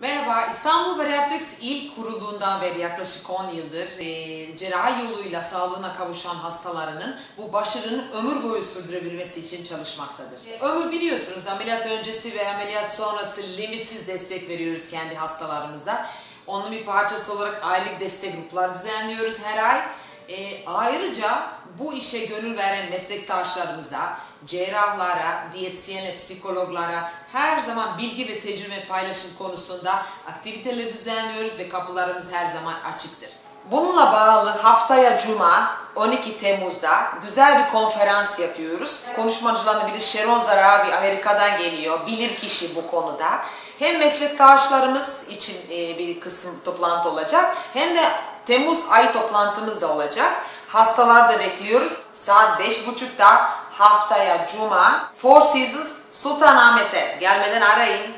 Merhaba, İstanbul Bariatrics ilk kurulduğundan beri yaklaşık 10 yıldır e, cerrahi yoluyla sağlığına kavuşan hastalarının bu başarının ömür boyu sürdürebilmesi için çalışmaktadır. E, ömür biliyorsunuz ameliyat öncesi ve ameliyat sonrası limitsiz destek veriyoruz kendi hastalarımıza. Onun bir parçası olarak aylık destek gruplar düzenliyoruz her ay. E, ayrıca bu işe gönül veren meslektaşlarımıza, cerrahlara, diyetisyenle, psikologlara her zaman bilgi ve tecrübe paylaşım konusunda aktiviteler düzenliyoruz ve kapılarımız her zaman açıktır. Bununla bağlı haftaya Cuma 12 Temmuz'da güzel bir konferans yapıyoruz. Konuşmacılardan biri Sharon Zarabi Amerika'dan geliyor. Bilir kişi bu konuda. Hem meslektaşlarımız için e, bir kısım toplantı olacak hem de Temmuz ay toplantımız da olacak. Hastalar da bekliyoruz. Saat 5.30'da haftaya Cuma Four Seasons Sultanahmet'e gelmeden arayın.